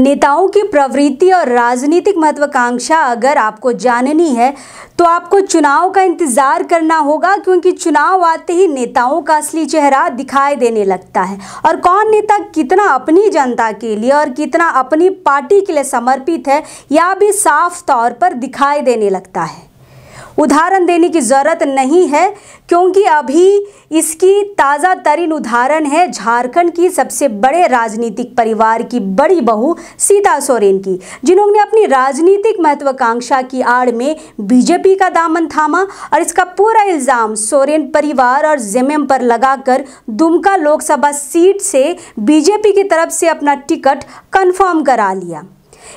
नेताओं की प्रवृत्ति और राजनीतिक महत्वाकांक्षा अगर आपको जाननी है तो आपको चुनाव का इंतज़ार करना होगा, क्योंकि चुनाव आते ही नेताओं का असली चेहरा दिखाई देने लगता है। और कौन नेता कितना अपनी जनता के लिए और कितना अपनी पार्टी के लिए समर्पित है, यह भी साफ़ तौर पर दिखाई देने लगता है। उदाहरण देने की ज़रूरत नहीं है, क्योंकि अभी इसकी ताज़ा तरीन उदाहरण है झारखंड की सबसे बड़े राजनीतिक परिवार की बड़ी बहू सीता सोरेन की, जिन्होंने अपनी राजनीतिक महत्वाकांक्षा की आड़ में बीजेपी का दामन थामा और इसका पूरा इल्ज़ाम सोरेन परिवार और जेमेम पर लगाकर दुमका लोकसभा सीट से बीजेपी की तरफ़ से अपना टिकट कन्फर्म करा लिया।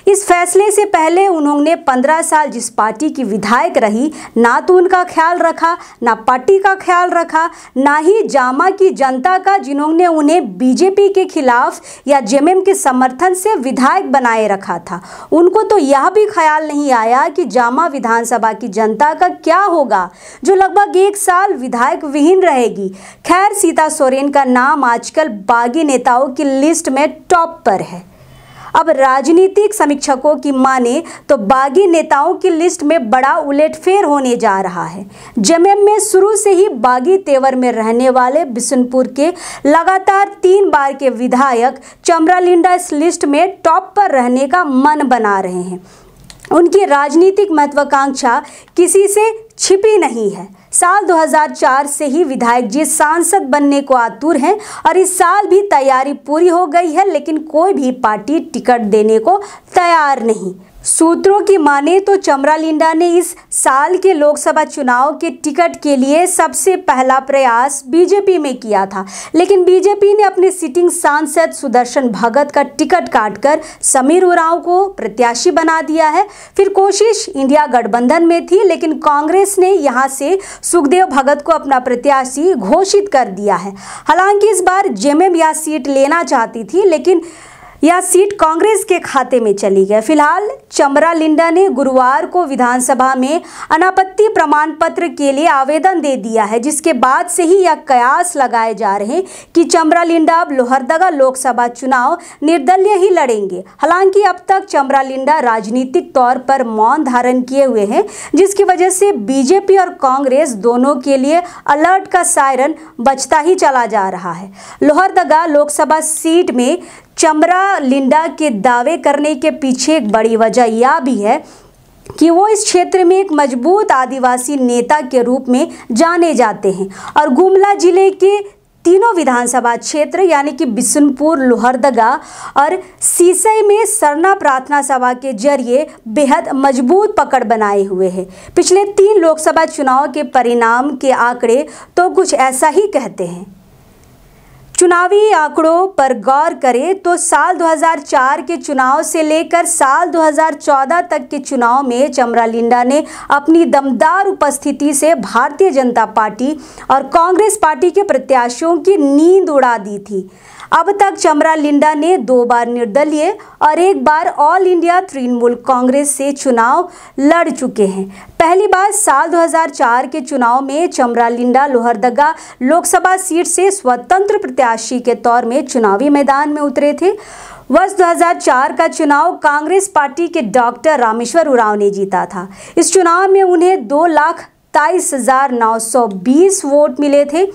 इस फैसले से पहले उन्होंने 15 साल जिस पार्टी की विधायक रही, ना तो उनका ख्याल रखा, ना पार्टी का ख्याल रखा, ना ही जामा की जनता का जिन्होंने उन्हें बीजेपी के खिलाफ या जेएमएम के समर्थन से विधायक बनाए रखा था। उनको तो यह भी ख्याल नहीं आया कि जामा विधानसभा की जनता का क्या होगा, जो लगभग एक साल विधायक विहीन रहेगी। खैर, सीता सोरेन का नाम आजकल बागी नेताओं की लिस्ट में टॉप पर है। अब राजनीतिक समीक्षकों की माने तो बागी नेताओं की लिस्ट में बड़ा उलटफेर होने जा रहा है। जमेम में शुरू से ही बागी तेवर में रहने वाले बिशनपुर के लगातार तीन बार के विधायक चमरा लिंडा इस लिस्ट में टॉप पर रहने का मन बना रहे हैं। उनकी राजनीतिक महत्वाकांक्षा किसी से छिपी नहीं है। साल 2004 से ही विधायक जी सांसद बनने को आतुर हैं और इस साल भी तैयारी पूरी हो गई है, लेकिन कोई भी पार्टी टिकट देने को तैयार नहीं। सूत्रों की माने तो चमरा लिंडा ने इस साल के लोकसभा चुनाव के टिकट के लिए सबसे पहला प्रयास बीजेपी में किया था। लेकिन बीजेपी ने अपने सिटिंग सांसद सुदर्शन भगत का टिकट काटकर समीर उरांव को प्रत्याशी बना दिया है। फिर कोशिश इंडिया गठबंधन में थी, लेकिन कांग्रेस ने यहाँ से सुखदेव भगत को अपना प्रत्याशी घोषित कर दिया है। हालाँकि इस बार जेएमएम यह सीट लेना चाहती थी, लेकिन यह सीट कांग्रेस के खाते में चली गई। फ़िलहाल चमरा लिंडा ने गुरुवार को विधानसभा में अनापत्ति प्रमाण पत्र के लिए आवेदन दे दिया है, जिसके बाद से ही यह कयास लगाए जा रहे हैं कि चमरा लिंडा अब लोहरदगा लोकसभा चुनाव निर्दलीय ही लड़ेंगे। हालाँकि अब तक चमरा लिंडा राजनीतिक तौर पर मौन धारण किए हुए हैं, जिसकी वजह से बीजेपी और कांग्रेस दोनों के लिए अलर्ट का सायरन बचता ही चला जा रहा है। लोहरदगा लोकसभा सीट में चमरा लिंडा के दावे करने के पीछे एक बड़ी वजह यह भी है कि वो इस क्षेत्र में एक मज़बूत आदिवासी नेता के रूप में जाने जाते हैं। और गुमला ज़िले के तीनों विधानसभा क्षेत्र, यानी कि बिशुनपुर लोहरदगा और सीसई में सरना प्रार्थना सभा के ज़रिए बेहद मज़बूत पकड़ बनाए हुए हैं। पिछले तीन लोकसभा चुनाव के परिणाम के आंकड़े तो कुछ ऐसा ही कहते हैं। चुनावी आंकड़ों पर गौर करें तो साल 2004 के चुनाव से लेकर साल 2014 तक के चुनाव में चमरा लिंडा ने अपनी दमदार उपस्थिति से भारतीय जनता पार्टी और कांग्रेस पार्टी के प्रत्याशियों की नींद उड़ा दी थी। अब तक चमरा लिंडा ने दो बार निर्दलीय और एक बार ऑल इंडिया तृणमूल कांग्रेस से चुनाव लड़ चुके हैं। पहली बार साल 2004 के चुनाव में चमरालिंडा लोहरदगा लोकसभा सीट से स्वतंत्र प्रत्याशी के तौर में चुनावी मैदान में उतरे थे। वर्ष 2004 का चुनाव कांग्रेस पार्टी के डॉक्टर रामेश्वर उराव ने जीता था। इस चुनाव में उन्हें दो लाख सत्ताईस हज़ार नौ सौ बीस वोट मिले थे,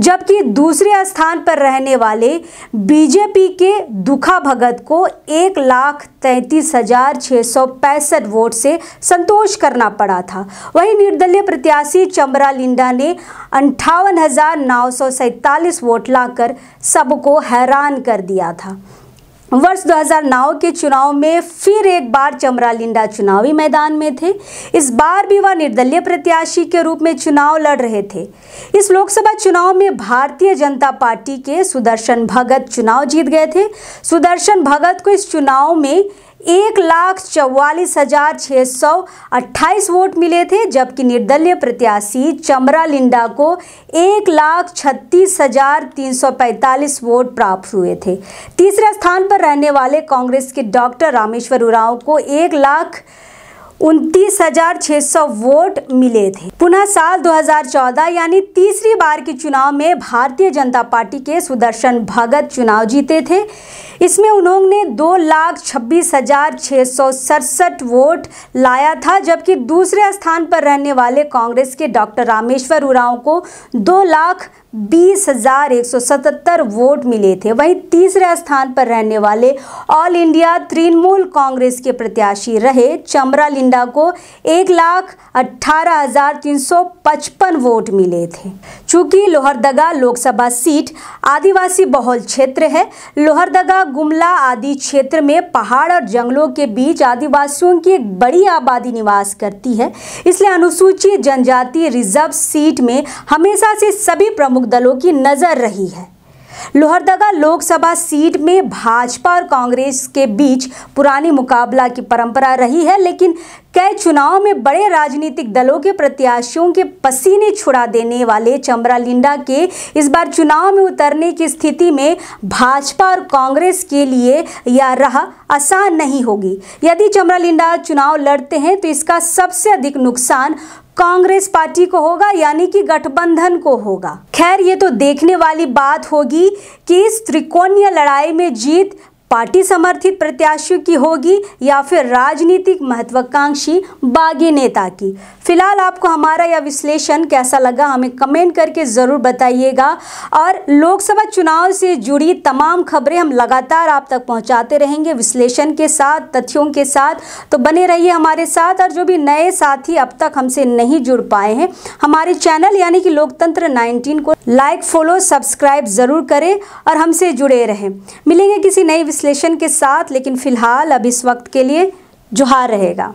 जबकि दूसरे स्थान पर रहने वाले बीजेपी के दुखा भगत को एक लाख तैंतीस हज़ार छः सौ पैंसठ वोट से संतोष करना पड़ा था। वहीं निर्दलीय प्रत्याशी चमरा लिंडा ने अंठावन हज़ार नौ सौ सैंतालीस वोट लाकर सबको हैरान कर दिया था। वर्ष 2009 के चुनाव में फिर एक बार चमरा लिंडा चुनावी मैदान में थे। इस बार भी वह निर्दलीय प्रत्याशी के रूप में चुनाव लड़ रहे थे। इस लोकसभा चुनाव में भारतीय जनता पार्टी के सुदर्शन भगत चुनाव जीत गए थे। सुदर्शन भगत को इस चुनाव में एक लाख चौवालीस हज़ार छः सौ अट्ठाईस वोट मिले थे, जबकि निर्दलीय प्रत्याशी चमरा लिंडा को एक लाख छत्तीस हज़ार तीन सौ पैंतालीस वोट प्राप्त हुए थे। तीसरे स्थान पर रहने वाले कांग्रेस के डॉक्टर रामेश्वर उरांव को एक लाख उनतीस हज़ार छः सौ वोट मिले थे। पुनः साल 2014 यानी तीसरी बार के चुनाव में भारतीय जनता पार्टी के सुदर्शन भगत चुनाव जीते थे। इसमें उन्होंने दो लाख छब्बीस हज़ार छः सौ सड़सठ वोट लाया था, जबकि दूसरे स्थान पर रहने वाले कांग्रेस के डॉक्टर रामेश्वर उरांव को दो लाख बीस हज़ार एक सौ सतहत्तर वोट मिले थे। वहीं तीसरे स्थान पर रहने वाले ऑल इंडिया तृणमूल कांग्रेस के प्रत्याशी रहे चमरा लिंडा को एक लाख अट्ठारह हज़ार तीन सौ पचपन वोट मिले थे। चूँकि लोहरदगा लोकसभा सीट आदिवासी बहुल क्षेत्र है, लोहरदगा, गुमला आदि क्षेत्र में पहाड़ और जंगलों के बीच आदिवासियों की एक बड़ी आबादी निवास करती है। इसलिए अनुसूचित जनजाति रिज़र्व सीट में हमेशा से सभी प्रमुख दलों की नज़र रही है। लोहरदगा लोकसभा सीट में भाजपा और कांग्रेस के बीच पुरानी मुकाबला की परंपरा रही है, लेकिन कई चुनाव में बड़े राजनीतिक दलों के प्रत्याशियों के पसीने छुड़ा देने वाले चमरा लिंडा के इस बार चुनाव में उतरने की स्थिति में भाजपा और कांग्रेस के लिए यह राह आसान नहीं होगी। यदि चमरा लिंडा चुनाव लड़ते हैं तो इसका सबसे अधिक नुकसान कांग्रेस पार्टी को होगा, यानी कि गठबंधन को होगा। खैर, ये तो देखने वाली बात होगी कि इस त्रिकोणीय लड़ाई में जीत पार्टी समर्थित प्रत्याशियों की होगी या फिर राजनीतिक महत्वाकांक्षी बागी नेता की? फ़िलहाल आपको हमारा यह विश्लेषण कैसा लगा हमें कमेंट करके ज़रूर बताइएगा। और लोकसभा चुनाव से जुड़ी तमाम खबरें हम लगातार आप तक पहुंचाते रहेंगे विश्लेषण के साथ, तथ्यों के साथ। तो बने रहिए हमारे साथ और जो भी नए साथी अब तक हमसे नहीं जुड़ पाए हैं, हमारे चैनल यानी कि लोकतंत्र नाइनटीन को लाइक, फॉलो, सब्सक्राइब ज़रूर करें और हमसे जुड़े रहें। मिलेंगे किसी नई विश्लेषण के साथ लेकिन फ़िलहाल अब इस वक्त के लिए जुहार रहेगा।